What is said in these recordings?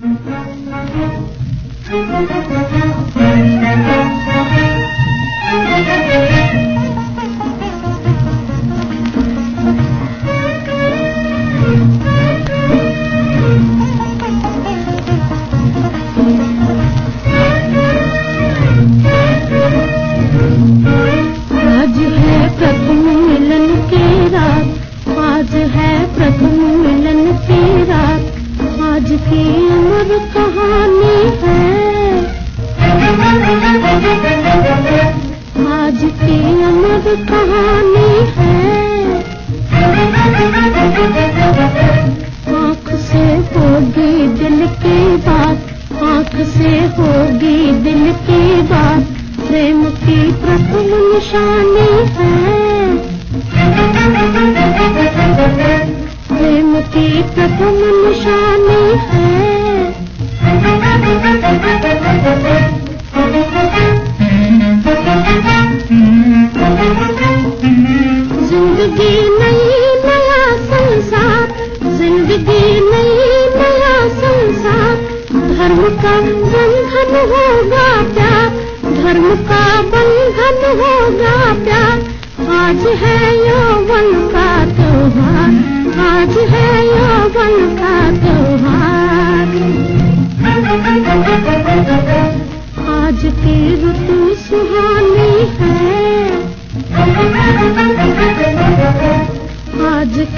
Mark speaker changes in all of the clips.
Speaker 1: आज अमर कहानी है। आज की अमर कहानी है। आँख से होगी दिल की बात, आँख से होगी दिल की बात। प्रेम की प्रथम निशानी है। प्रेम की प्रथम निशानी ज़िंदगी नई, नया संसार। ज़िंदगी नई, नया संसार। धर्म का बंधन होगा प्यार। धर्म का बंधन होगा प्यार। आज है यौवन का त्योहार। आज है यौवन का त्योहार।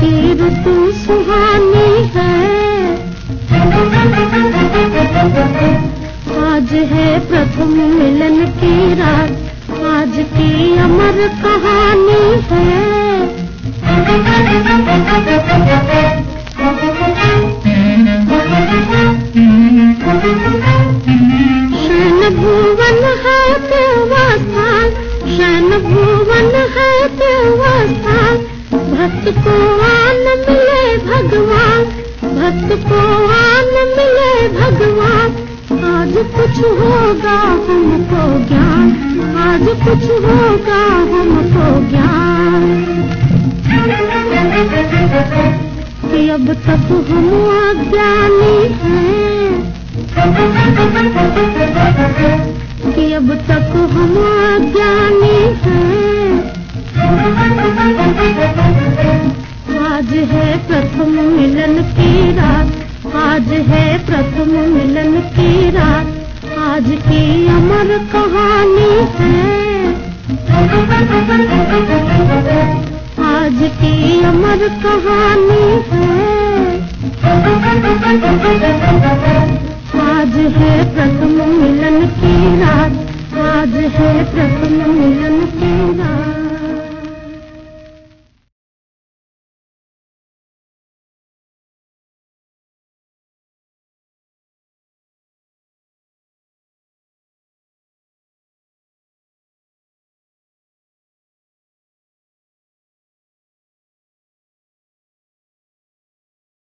Speaker 1: की ऋतु सुहानी है। आज है प्रथम मिलन की रात, आज की अमर कहानी है। भुवन है देवस्थान भुवन है देवस्थान भक्त को आन मिले भगवान, भक्त को आन मिले भगवान। आज कुछ होगा हमको ज्ञान, आज कुछ होगा हमको ज्ञान। कि अब तक हम अज्ञानी प्रथम मिलन की रात आज की अमर कहानी है। आज की अमर कहानी है। आज है प्रथम मिलन की रात, आज है प्रथम मिलन की रात।